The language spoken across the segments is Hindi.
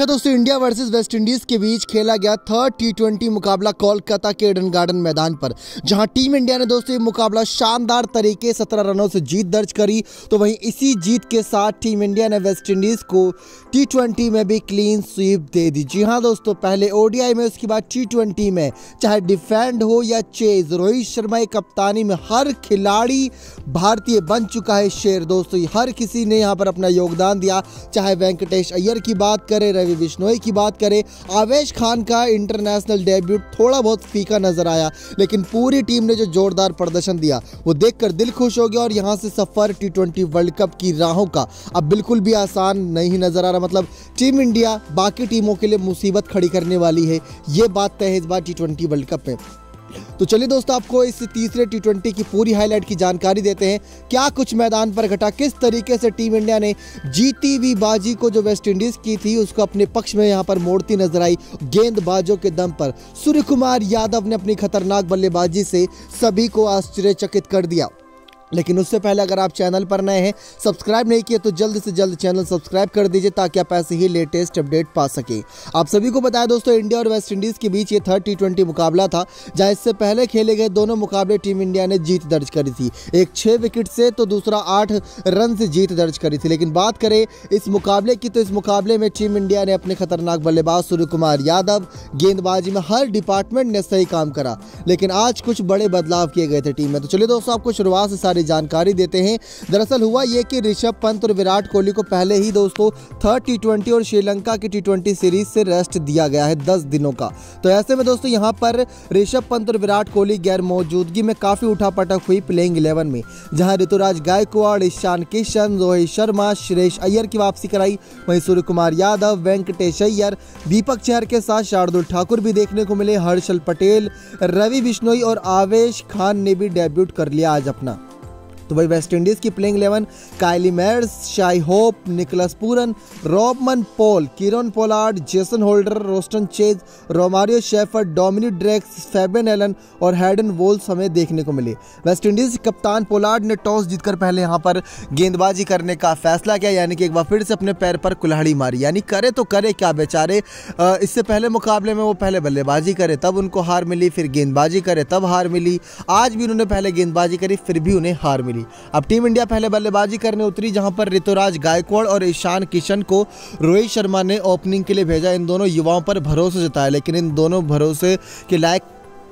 हाँ दोस्तों, इंडिया वर्सेस वेस्ट इंडीज के बीच खेला गया थर्ड टी ट्वेंटी मुकाबला कोलकाता के एडन गार्डन मैदान पर, जहाँ टीम इंडिया ने दोस्तों ये मुकाबला शानदार तरीके सत्रह रनों से जीत दर्ज करी। तो वहीं इसी जीत के साथ टीम इंडिया ने वेस्ट इंडीज को टी ट्वेंटी में भी क्लीन स्वीप दे दी। जी हाँ दोस्तों, पहले ओडीआई में, उसके बाद टी ट्वेंटी में, चाहे डिफेंड हो या चेज रोहित शर्मा की कप्तानी में हर खिलाड़ी भारतीय बन चुका है शेर। दोस्तों, हर किसी ने यहाँ पर अपना योगदान दिया। चाहे वेंकटेश अय्यर की बात करें, रवि बिश्नोई की बात करें, आवेश खान का इंटरनेशनल डेब्यूट थोड़ा बहुत फीका नज़र आया, लेकिन पूरी टीम ने जो जोरदार प्रदर्शन दिया, वो देखकर दिल खुश हो गया और यहाँ से सफ़र टी वर्ल्ड कप की राहों का अब बिल्कुल भी आसान नहीं नज़र आ रहा। मतलब टीम इंडिया बाकी टीमों के लिए मुसीबत खड़ी करने वाली है, ये बात तय है इस बार टी वर्ल्ड कप में। तो चलिए दोस्तों, आपको इस तीसरे टी की पूरी हाईलाइट की जानकारी देते हैं। क्या कुछ मैदान पर घटा, किस तरीके से टीम इंडिया ने जीती हुई बाजी को जो वेस्ट इंडीज की थी, उसको अपने पक्ष में यहाँ पर मोड़ती नज़र आई गेंदबाजों के दम पर। सूर्य कुमार यादव ने अपनी खतरनाक बल्लेबाजी से सभी को आश्चर्यचकित कर दिया। लेकिन उससे पहले अगर आप चैनल पर नए हैं, सब्सक्राइब नहीं किए तो जल्द से जल्द चैनल सब्सक्राइब कर दीजिए ताकि आप ऐसे ही लेटेस्ट अपडेट पा सकें। आप सभी को बताया दोस्तों, इंडिया और वेस्ट इंडीज़ के बीच ये थर्ड टी मुकाबला था, जहाँ इससे पहले खेले गए दोनों मुकाबले टीम इंडिया ने जीत दर्ज करी थी। एक छः विकेट से तो दूसरा आठ रन से जीत दर्ज करी थी। लेकिन बात करें इस मुकाबले की तो इस मुकाबले में टीम इंडिया ने अपने खतरनाक बल्लेबाज सूर्य कुमार यादव गेंदबाजी में हर डिपार्टमेंट ने सही काम करा, लेकिन आज कुछ बड़े बदलाव किए गए थे टीम में। तो चलिए दोस्तों, आपको शुरुआत से सारी सारी जानकारी देते हैं। दरअसल हुआ ये कि ऋषभ पंत और विराट कोहली को पहले ही दोस्तों थर्ड टी और श्रीलंका की टी सीरीज़ से रेस्ट दिया गया है दस दिनों का। तो ऐसे में दोस्तों यहाँ पर ऋषभ पंत और विराट कोहली गैर मौजूदगी में काफ़ी उठापटक हुई प्लेइंग इलेवन में, जहाँ ऋतुराज गायकवाड़, ईशान किशन, रोहित शर्मा सुरेश अय्यर की वापसी कराई। वहीं सूर्य कुमार यादव, वेंकटेश अय्यर, दीपक चहर के साथ शार्दुल ठाकुर भी देखने को मिले। हर्षल पटेल, रवि बिश्नोई और आवेश खान ने भी डेब्यूट कर लिया आज अपना। तो वही वेस्ट इंडीज की playing eleven Kyle Mayers Shai Hope Nicholas Pooran Rovman Powell Kieron Pollard Jason Holder Roston Chase Romario Shepherd Dominic Drakes Fabian Allen और हैडन वोल्स हमें देखने को मिले। वेस्ट इंडीज कप्तान पोलार्ड ने टॉस जीतकर पहले यहाँ पर गेंदबाजी करने का फैसला किया, यानी कि एक बार फिर से अपने पैर पर कुल्हाड़ी मारी। यानी करे तो करे क्या बेचारे इससे पहले मुकाबले में वो पहले बल्लेबाजी करे, तब उनको हार मिली, फिर गेंदबाजी करे, तब हार मिली। आज भी उन्होंने पहले गेंदबाजी करी, फिर भी उन्हें हार मिली। होगी। अब टीम इंडिया पहले बल्लेबाजी करने उतरी, जहाँ पर ऋतुराज गायकवाड़ और ईशान किशन को रोहित शर्मा ने ओपनिंग के लिए भेजा। इन दोनों युवाओं पर भरोसा जताया, लेकिन इन दोनों भरोसे के लायक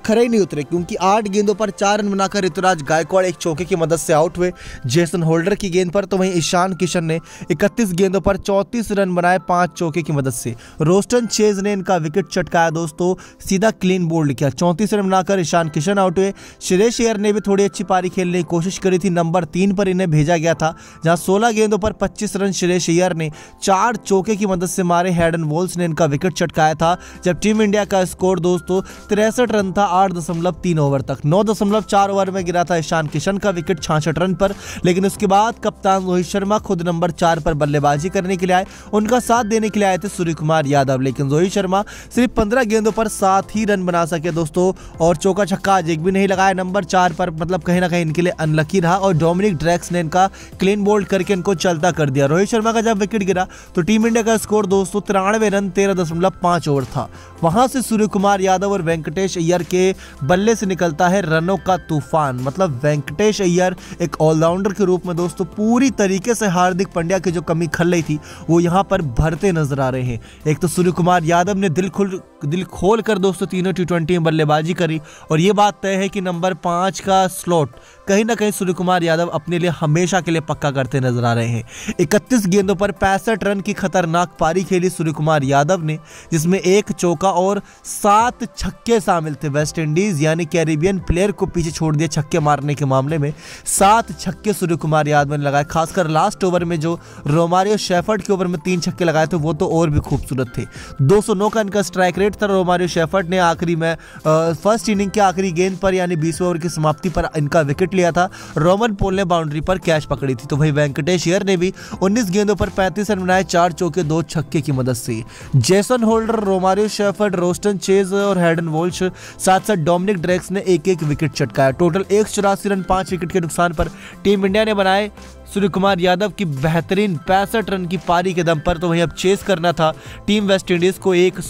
खरे नहीं उतरे, क्योंकि आठ गेंदों पर चार रन बनाकर ऋतुराज गायकवाड़ एक चौके की मदद से आउट हुए। जेसन होल्डर की गेंद पर तो वहीं ईशान किशन ने 31 गेंदों पर 34 रन बनाए पाँच चौके की मदद से। रोस्टन चेज ने इनका विकेट चटकाया, दोस्तों, सीधा क्लीन बोल्ड किया। चौंतीस रन बनाकर ईशान किशन आउट हुए। सुरेश अयर ने भी थोड़ी अच्छी पारी खेलने की कोशिश करी थी। नंबर तीन पर इन्हें भेजा गया था, जहाँ सोलह गेंदों पर पच्चीस रन सुरेश अयर ने चार चौके की मदद से मारे। हेडन वोल्स ने इनका विकेट चटकाया था, जब टीम इंडिया का स्कोर दोस्तों, तिरसठ रन था। आठ दशमलव तीन ओवर तक। नौ दशमलव चार ओवर में गिरा था ईशान किशन का विकेट छाछठ रन पर, लेकिन उसके बाद कप्तान रोहित शर्मा खुद नंबर चार पर बल्लेबाजी करने के लिए आए। उनका साथ देने के लिए आए थे सूर्य कुमार यादव, लेकिन रोहित शर्मा सिर्फ़ पंद्रह गेंदों पर सात ही रन बना सके। दोस्तों, और चौका छक्का आज एक भी नहीं लगाया। नंबर चार पर मतलब कहीं ना कहीं इनके लिए अनलकी रहा, और डोमिनिक ड्रैक्स ने इनका क्लीन बोल्ड करके इनको चलता कर दिया। रोहित शर्मा का जब विकेट गिरा तो टीम इंडिया का स्कोर दोस्तों तिरानवे रन तेरह दशमलव पाँच ओवर था। वहाँ से सूर्य कुमार यादव और वेंकटेश अय्यर के बल्ले से निकलता है रनों का तूफ़ान। मतलब वेंकटेश अय्यर एक ऑलराउंडर के रूप में दोस्तों पूरी तरीके से हार्दिक पंड्या की जो कमी खल रही थी, वो यहाँ पर भरते नज़र आ रहे हैं। एक तो सूर्य कुमार यादव ने दिल खुल दिल खोल कर दोस्तों तीनों टी ट्वेंटी में बल्लेबाजी करी और ये बात तय है कि नंबर पाँच का स्लॉट कहीं ना कहीं सूर्य कुमार यादव अपने लिए हमेशा के लिए पक्का करते नज़र आ रहे हैं। इकतीस गेंदों पर पैंसठ रन की खतरनाक पारी खेली सूर्य कुमार यादव ने, जिसमें एक चौका और सात छक्के शामिल थे। वेस्ट इंडीज यानी कैरिबियन प्लेयर को पीछे छोड़ दिया छक्के मारने के मामले में सात छक्के सूर्य कुमार यादव ने लगाए। खासकर लास्ट ओवर में जो रोमारियो शेफर्ड के ओवर में तीन छक्के लगाए थे, वो तो और भी खूबसूरत थे। दो सौ नौ का इनका स्ट्राइक रेट था रोमारियो शेफर्ड ने आखिरी में फ़र्स्ट इनिंग के आखिरी गेंद पर यानी बीसवें ओवर की समाप्ति पर इनका विकेट लिया था। रोमन पोल ने बाउंड्री पर कैच पकड़ी थी। तो भाई वेंकटेश अयर ने भी 19 गेंदों पर 35 रन बनाए, चार चौके, दो छक्के की मदद से। Jason Holder, Romario Shepherd, Roston Chase और हेडन वोल्श साथ साथ डोमिनिक ड्रेक्स ने एक एक विकेट चटकाया। टोटल एक रन, पाँच विकेट के नुकसान पर टीम इंडिया ने बनाए। सूर्य कुमार यादव की बेहतरीन पैंसठ रन की पारी के दम पर तो वहीं अब चेस करना था टीम वेस्ट इंडीज को एक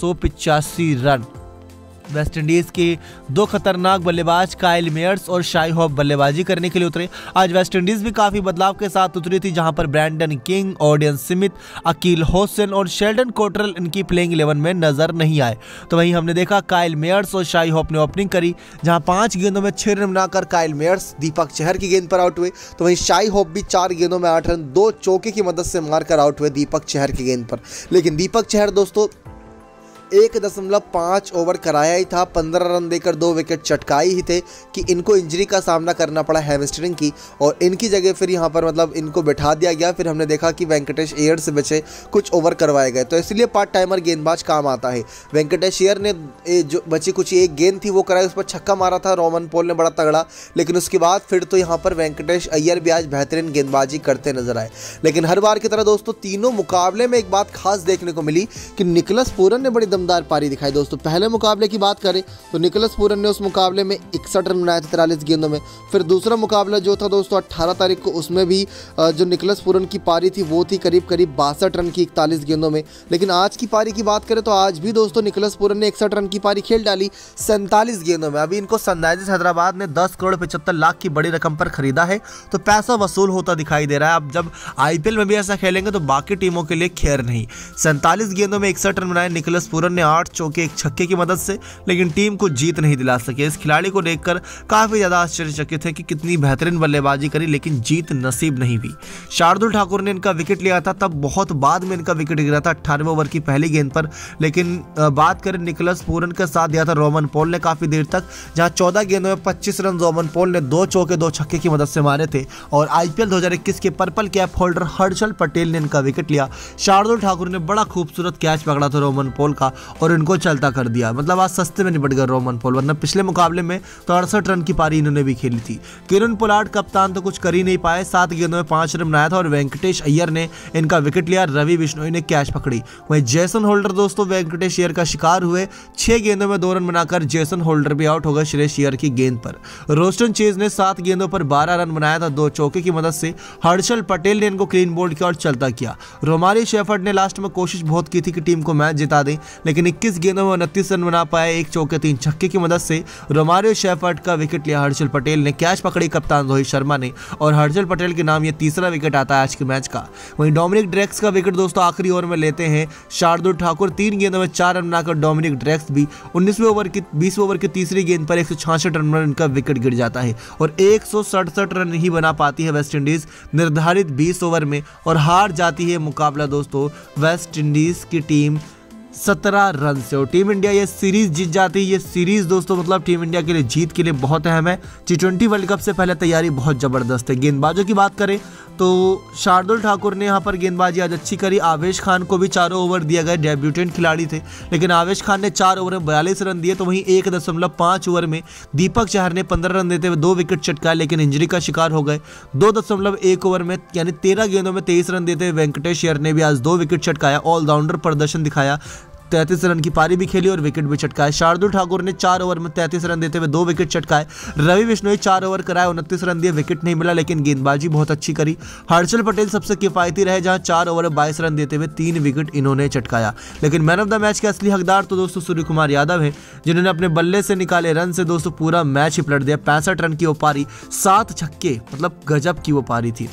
रन। वेस्ट इंडीज के दो खतरनाक बल्लेबाज काइल मेयर्स और शाई हॉप बल्लेबाजी करने के लिए उतरे। आज वेस्ट इंडीज भी काफ़ी बदलाव के साथ उतरी थी, जहाँ पर Brandon King Odean Smith, Akeal Hosein और शेल्डन कोटरल इनकी प्लेइंग इलेवन में नज़र नहीं आए। तो वहीं हमने देखा काइल मेयर्स और शाई हॉप ने ओपनिंग करी, जहाँ पाँच गेंदों में छह रन बनाकर काइल मेयर्स दीपक चहर की गेंद पर आउट हुए। तो वहीं शाई हॉप भी चार गेंदों में आठ रन, दो चौके की मदद से मारकर आउट हुए दीपक चहर की गेंद पर। लेकिन दीपक चहर दोस्तों एक दशमलव पाँच ओवर कराया ही था। पंद्रह रन देकर दो विकेट चटकाई ही थे कि इनको इंजरी का सामना करना पड़ा हैमस्ट्रिंग की और इनकी जगह फिर यहाँ पर मतलब इनको बैठा दिया गया। फिर हमने देखा कि वेंकटेश एयर से बचे कुछ ओवर करवाए गए। तो इसलिए पार्ट टाइमर गेंदबाज काम आता है। वेंकटेश एयर ने जो बची कुछ एक गेंद थी वो कराई, उस पर छक्का मारा था। रोमन पोल ने बड़ा तगड़ा, लेकिन उसके बाद फिर तो यहाँ पर वेंकटेश अय्यर भी आज बेहतरीन गेंदबाजी करते नज़र आए। लेकिन हर बार की तरह दोस्तों, तीनों मुकाबले में एक बात खास देखने को मिली कि निकलस पूरन ने बड़ी दमदार पारी दिखाई। दोस्तों, पहले मुकाबले की बात करें तो निकलस पूरन ने उस मुकाबले में इकसठ रन बनाए थे तिरालीस गेंदों में। फिर दूसरा मुकाबला जो था दोस्तों अट्ठारह तारीख को, उसमें भी जो निकलस पूरन की पारी थी, वो थी करीब करीब बासठ रन की इकतालीस गेंदों में। लेकिन आज की पारी की बात करें तो आज भी दोस्तों, निकलस पूरन ने इकसठ रन की पारी खेल डाली, सैंतालीस गेंदों में। अभी इनको सनराइजर्स हैदराबाद ने दस करोड़ पचहत्तर लाख की बड़ी रकम पर खरीदा है तो पैसा वसूल होता दिखाई दे रहा है। अब जब आईपीएल में भी ऐसा खेलेंगे तो बाकी टीमों के लिए खेर नहीं। सैंतालीस गेंदों में इकसठ रन बनाए निकलस पूरन ने आठ चौके, एक छक्के की मदद से, लेकिन टीम को जीत नहीं दिला सके। इस खिलाड़ी को देखकर काफ़ी ज़्यादा आश्चर्यचकित है कि कितनी बेहतरीन बल्लेबाजी करी, लेकिन जीत नसीब नहीं हुई। शार्दुल ठाकुर ने इनका विकेट लिया था, तब बहुत बाद में इनका विकेट गिरा था, अट्ठारहवें ओवर की पहली गेंद पर। लेकिन बात करें निकलस पूरन के साथ दिया था रोमन पोल ने काफ़ी देर तक, जहाँ चौदह गेंदों में पच्चीस रन रोमन पोल ने दो चौके, दो छक्के की मदद से मारे थे। और आईपीएल 2021 के purple cap holder Harshal Patel ने इनका विकेट लिया। शार्दुल ठाकुर ने बड़ा खूबसूरत कैच पकड़ा था रोमन पोल का और इनको चलता कर दिया। मतलब आज सस्ते में निपट गया रोमन पोल, वरना पिछले मुकाबले में तो अड़सठ रन की पारी इन्होंने भी खेली थी। किरण पोलाड कप्तान तो कुछ कर ही नहीं पाए, सात गेंदों में पाँच रन बनाया था और वेंकटेश अय्यर ने इनका विकेट लिया, रवि बिश्नोई ने कैच पकड़ी। वहीं जैसन होल्डर दोस्तों, वेंकटेश अय्यर का शिकार हुए, छह गेंदों में दो रन बनाकर जैसन होल्डर भी आउट हो गए श्रेष अय्यर की गेंद पर। रोस्टन चेज ने सात गेंदों पर बारह रन बनाया था, दो चौके की मदद से हर्षल पटेल ने इनको क्लीन बोल्ड किया और चलता किया। रोमारी शेफर्ड ने लास्ट में कोशिश बहुत की थी कि टीम को मैच जिता दें लेकिन इक्कीस गेंदों में उनतीस रन बना पाए एक चौके, तीन छक्के की मदद से रोमारियो शेफर्ड का विकेट लिया। हर्षल पटेल ने कैच पकड़ी, कप्तान रोहित शर्मा ने। और हर्षल पटेल के नाम ये तीसरा विकेट आता है आज के मैच का। वहीं डोमिनिक ड्रेक्स का विकेट दोस्तों आखिरी ओवर में लेते हैं शार्दुल ठाकुर। तीन गेंदों में चार रन बनाकर डोमिनिक ड्रेक्स भी उन्नीसवें ओवर की, बीसवें ओवर की तीसरी गेंद पर एक रन पर इनका विकेट गिर जाता है और एक सौ सड़सठ रन ही बना पाती है वेस्ट इंडीज निर्धारित बीस ओवर में और हार जाती है मुकाबला दोस्तों वेस्ट इंडीज की टीम सत्रह रन से। और टीम इंडिया ये सीरीज़ जीत जाती है। ये सीरीज़ दोस्तों मतलब टीम इंडिया के लिए जीत के लिए बहुत अहम है। टी ट्वेंटी वर्ल्ड कप से पहले तैयारी बहुत ज़बरदस्त है। गेंदबाजों की बात करें तो शार्दुल ठाकुर ने यहाँ पर गेंदबाजी आज अच्छी करी। आवेश खान को भी चारों ओवर दिया गया डेब्यूटेंट खिलाड़ी थे। लेकिन आवेश खान ने चार ओवर में बयालीस रन दिए तो वहीं एक दशमलव पाँच ओवर में दीपक चहर ने पंद्रह रन देते हुए दो विकेट चटकाए, लेकिन इंजरी का शिकार हो गए। दो दशमलव एक ओवर में, यानी तेरह गेंदों में तेईस रन देते हुए वेंकटेश ने भी आज दो विकेट चटकाया। ऑलराउंडर प्रदर्शन दिखाया। तैंतीस रन की पारी भी खेली और विकेट भी चटकाए। शार्दुल ठाकुर ने चार ओवर में तैंतीस रन देते हुए दो विकेट चटकाए। रवि बिश्नोई चार ओवर कराए, उनतीस रन दिए, विकेट नहीं मिला, लेकिन गेंदबाजी बहुत अच्छी करी। हर्षल पटेल सबसे किफायती रहे, जहाँ चार ओवर में बाईस रन देते हुए तीन विकेट इन्होंने चटकाया। लेकिन मैन ऑफ़ द मैच के असली हकदार तो दोस्तों सूर्य कुमार यादव है, जिन्होंने अपने बल्ले से निकाले रन से दोस्तों पूरा मैच ही पलट दिया। पैंसठ रन की वो पारी, सात छक्के मतलब गजब की वो पारी थी।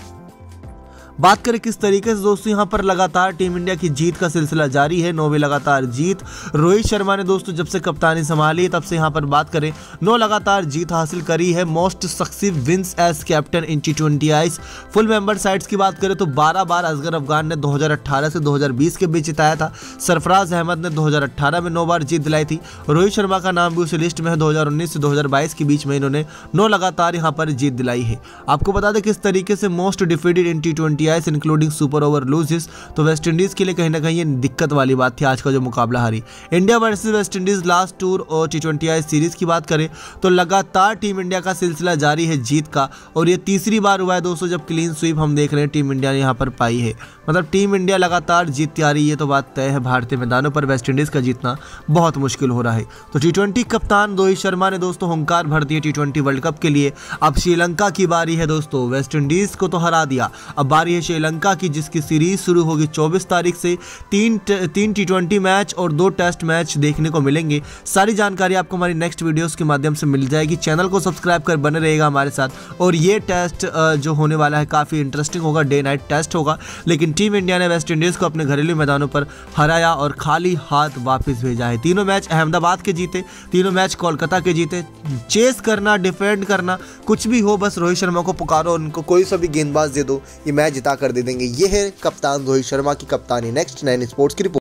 बात करें किस तरीके से दोस्तों यहाँ पर लगातार टीम इंडिया की जीत का सिलसिला जारी है। नौवीं लगातार जीत। रोहित शर्मा ने दोस्तों जब से कप्तानी संभाली तब से यहाँ पर बात करें। नौ लगातार जीत हासिल करी है। Most successive wins as captain in T twenty Is full member sides की बात करें तो बारह बार असगर अफगान ने 2018 से 2020 के बीच जिताया था। सरफराज अहमद ने 2018 में नौ बार जीत दिलाई थी। रोहित शर्मा का नाम भी उसी लिस्ट में है। 2019 से 2022 के बीच में इन्होंने नौ लगातार यहाँ पर जीत दिलाई है। आपको बता दें किस तरीके से most defeated in T Is including super over losses तो वेस्ट इंडीज के लिए कहीं ना कहीं ये दिक्कत वाली बात थी आज का जो मुकाबला हारी। India versus West Indies last tour और टी ट्वेंटी आई सीरीज़ की बात करें तो लगातार टीम इंडिया का सिलसिला जारी है जीत का, और ये तीसरी बार हुआ है दोस्तों, जब क्लीन स्वीप हम देख रहे हैं टीम इंडिया ने यहाँ पर पाई है। मतलब टीम इंडिया लगातार जीतती आ रही है तो बात तय है भारतीय मैदानों पर वेस्ट इंडीज का जीतना बहुत मुश्किल हो रहा है। तो टी कप्तान रोहित शर्मा ने दोस्तों हंकार भर दिए टी वर्ल्ड कप के लिए। अब श्रीलंका की बारी है दोस्तों वेस्ट इंडीज को तो हरा दिया, अब बारी है श्रीलंका की जिसकी सीरीज़ शुरू होगी चौबीस तारीख से, तीन तीन टी मैच और दो टेस्ट मैच देखने को मिलेंगे। सारी जानकारी आपको हमारी नेक्स्ट वीडियोस के माध्यम से मिल जाएगी। चैनल को सब्सक्राइब कर बने रहेगा हमारे साथ। और ये टेस्ट जो होने वाला है, काफ़ी इंटरेस्टिंग होगा डे नाइट टेस्ट होगा। लेकिन टीम इंडिया ने वेस्ट इंडीज़ को अपने घरेलू मैदानों पर हराया और खाली हाथ वापस भेजा है। तीनों मैच अहमदाबाद के जीते, तीनों मैच कोलकाता के जीते। चेस करना डिफेंड करना, कुछ भी हो, बस रोहित शर्मा को पुकारो उनको कोई सा भी गेंदबाज दे दो, ये मैच जिता कर दे देंगे। ये है कप्तान रोहित शर्मा की कप्तानी। नेक्स्ट नाइन स्पोर्ट्स की रिपोर्ट